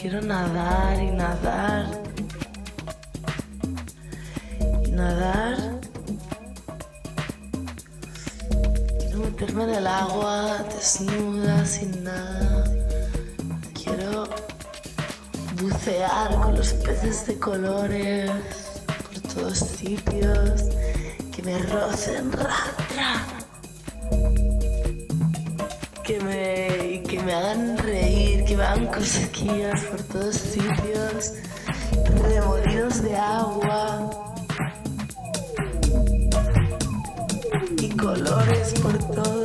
quiero nadar y nadar. Y nadar. Quiero meterme en el agua desnuda, sin nada. Quiero bucear con los peces de colores por todos sitios. Que me rocen, ratra. Que me, que me hagan reír bancos sequías por todos sitios, remolinos de agua y colores por todos.